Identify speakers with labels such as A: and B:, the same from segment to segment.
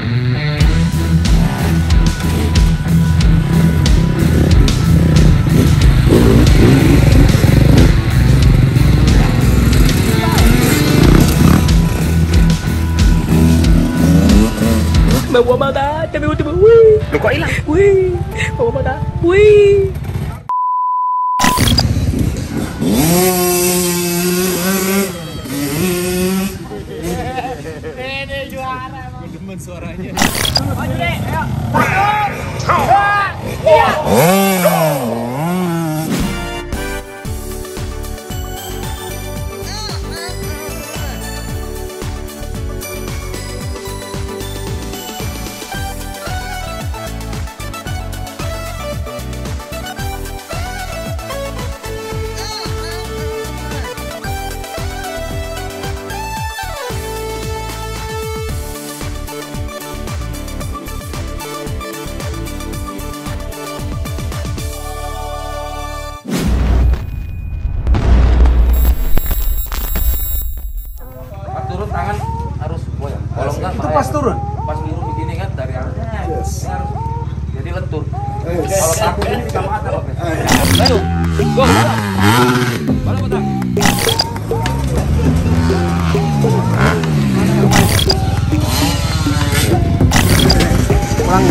A: Mm-hmm.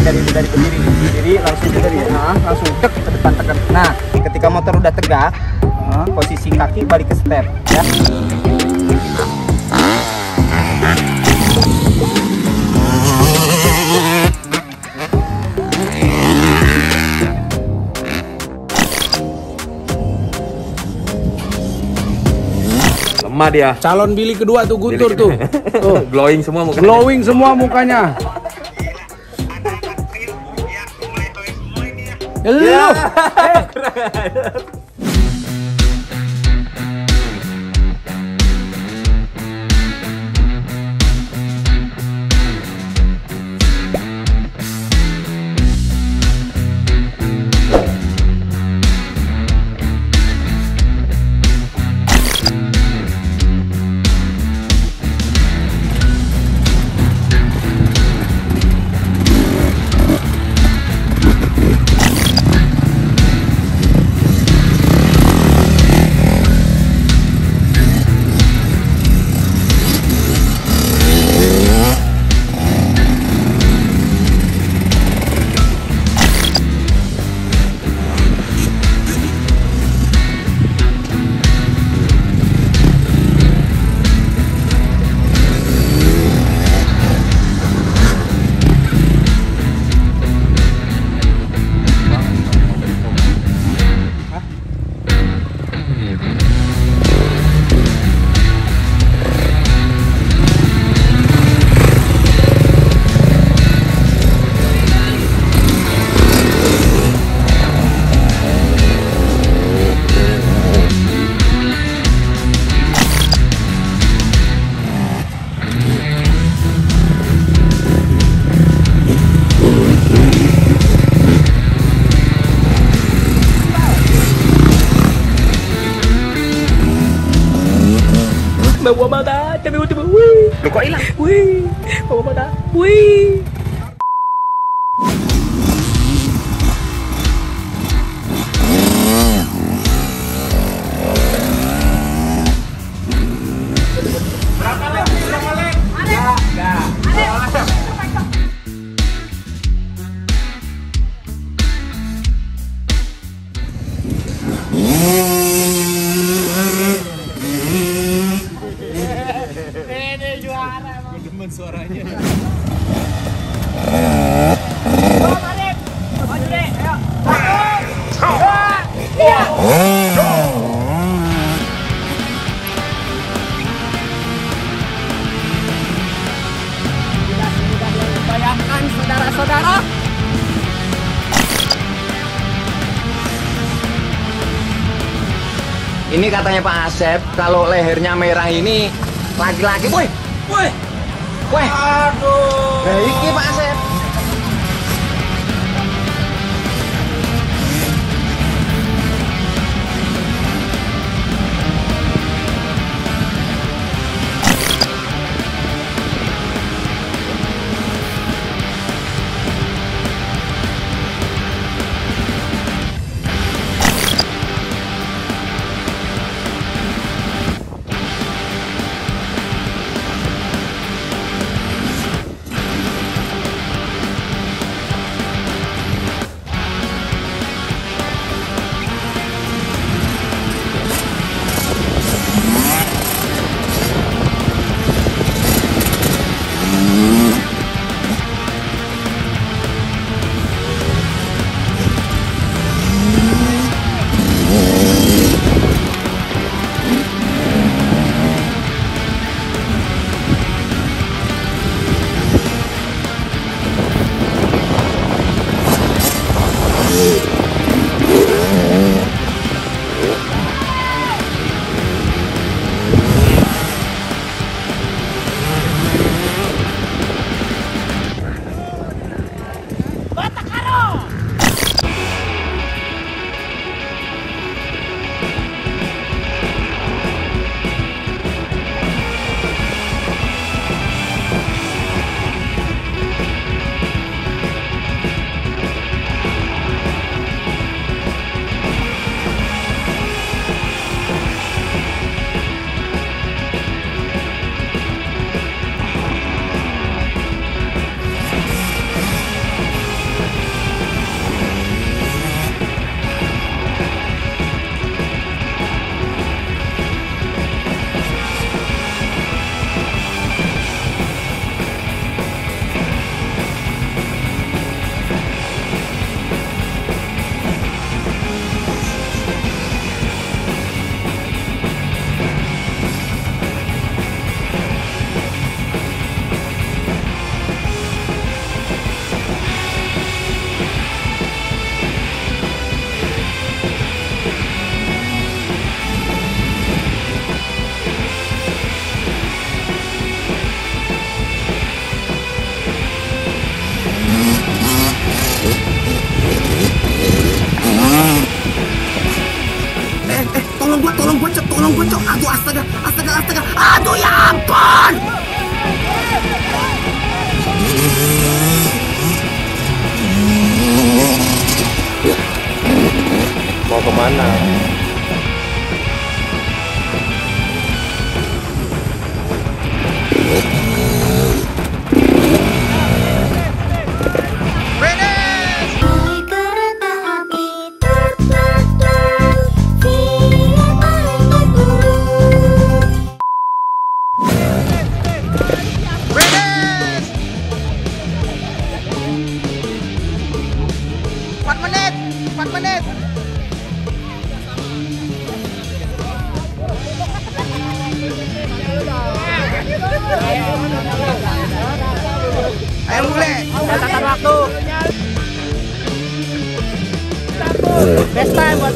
A: Dari
B: dari berdiri, berdiri langsung berdiri ya. Nah, langsung dek ke depan tekan. Nah, ketika motor udah tegak, posisi kaki balik ke step ya.
A: Lemah dia.
C: Calon Billy kedua tuh Guntur tuh. Tuh,
A: Glowing semua muka.
C: glowing semua mukanya. Lu.
D: Bawa
B: Ini katanya Pak Asep, kalau lehernya merah ini laki-laki, woi, woi, woi. Aduh. Nah, iki Pak Asep. Catatan waktu. Best time buat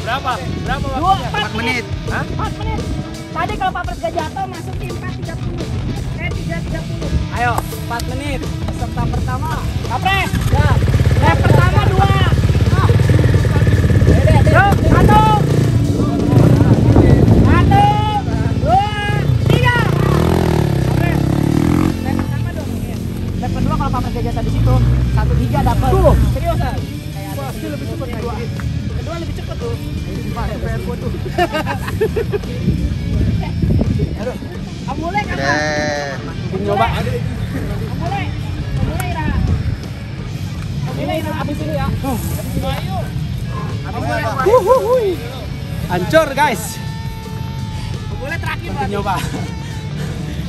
C: Berapa? Berapa
E: Dua,
B: empat menit. Hah?
E: 4 menit. Tadi kalau Pak Pres gak jatuh masuk di 4.30. Eh 3.30.
B: Ayo, empat menit. Peserta pertama.
E: Pak Pres. Ya. Lap pertama dua. Yuk, satu. Satu. Aduh. Kan?
B: Coba.
E: Kamu mulai. Kamu mulai Ira. Kamu mulai Ira. Abis ini ya. Ayo.
C: Hancur guys.
E: Terakhir.
C: Nyoba.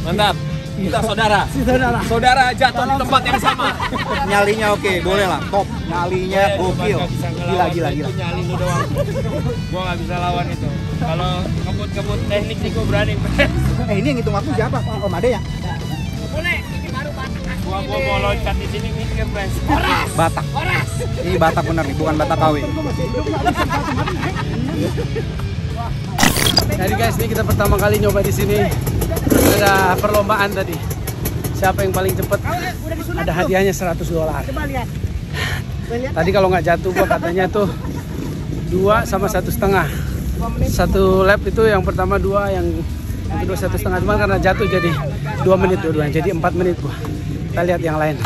A: Mantap. Kita saudara.
C: Saudara.
A: Saudara jatuh di tempat yang sama.
B: Nyalinya oke, boleh lah. Top. Nyalinya gokil. Gila, gila, gila.
F: nyali lu doang gua nggak bisa lawan itu kalau kebut-kebut teknik sih gua berani
B: Eh, ini yang hitung waktu siapa? Om Ade ya?
E: Mulai. Ini baru batak asli.
F: gua gua mau loncat di sini mikir friends
B: Batak.
E: Horas.
B: Ini Batak bener nih, bukan Batak KW.
C: Jadi guys, ini kita pertama kali nyoba di sini. Ada perlombaan tadi. Siapa yang paling cepat? Ada hadiahnya 100 dolar.
E: Coba lihat.
C: Tadi kalau nggak jatuh gua katanya tuh dua sama satu setengah. Satu lap itu yang pertama dua, yang kedua satu setengah. Cuma karena jatuh jadi dua menit dua-duanya. Jadi empat menit gua. Kita lihat yang lain.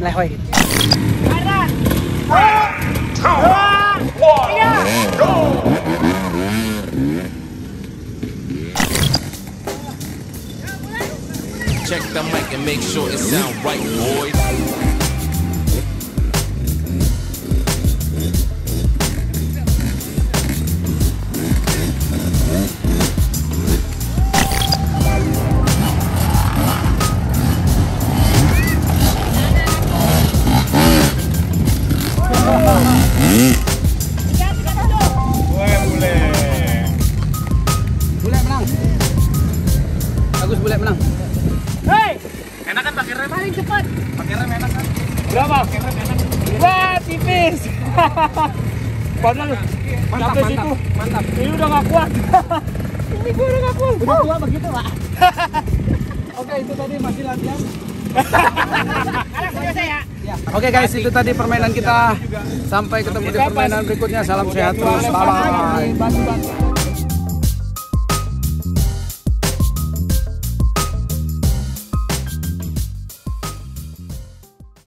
C: Lehoi.
E: Dua.
G: Check the mic and make sure it sound right, boys.
C: Menang.
E: Hei.
F: enak kan pakai rem
E: cepat.
F: pakai rem enak kan berapa pakai rem enak wah tipis sampai situ
C: Mantap.
F: ini udah ini gua udah.
C: Oke, itu tadi masih latihan. Oke guys, itu tadi permainan kita. Sampai ketemu di permainan berikutnya. Salam sehat terus. Bye bye.